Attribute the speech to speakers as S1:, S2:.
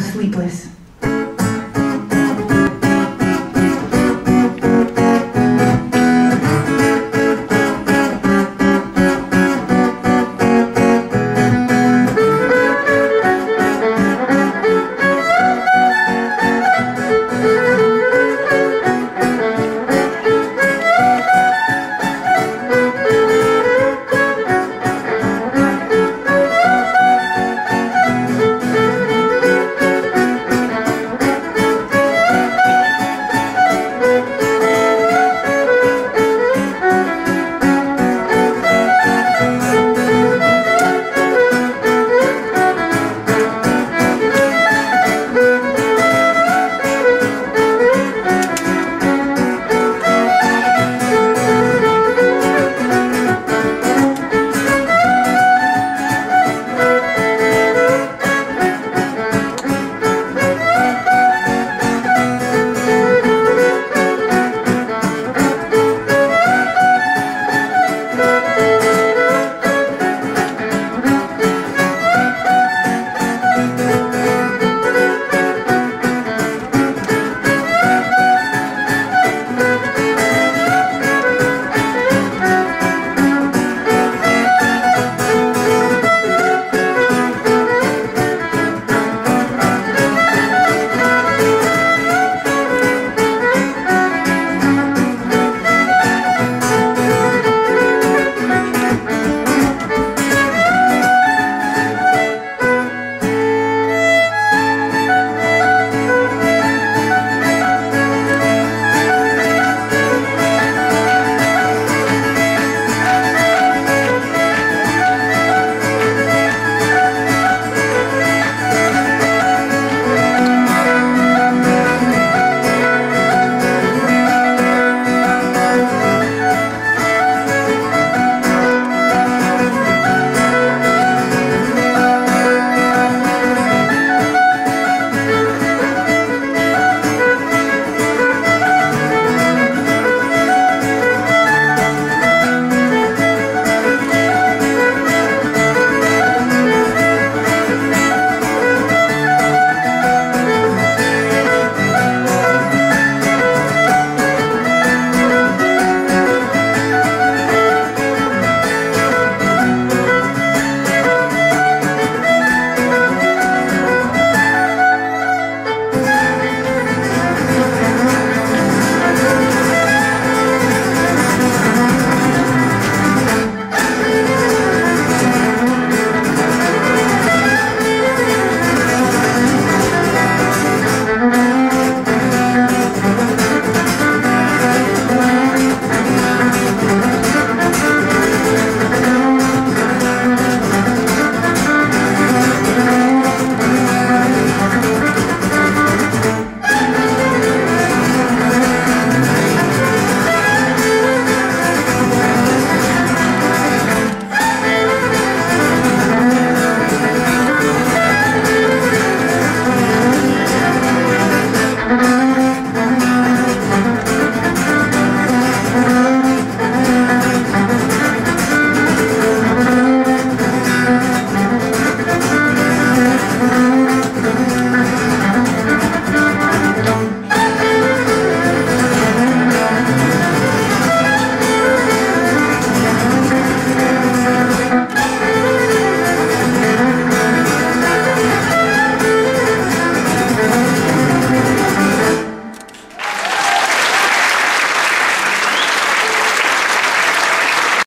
S1: sleepless.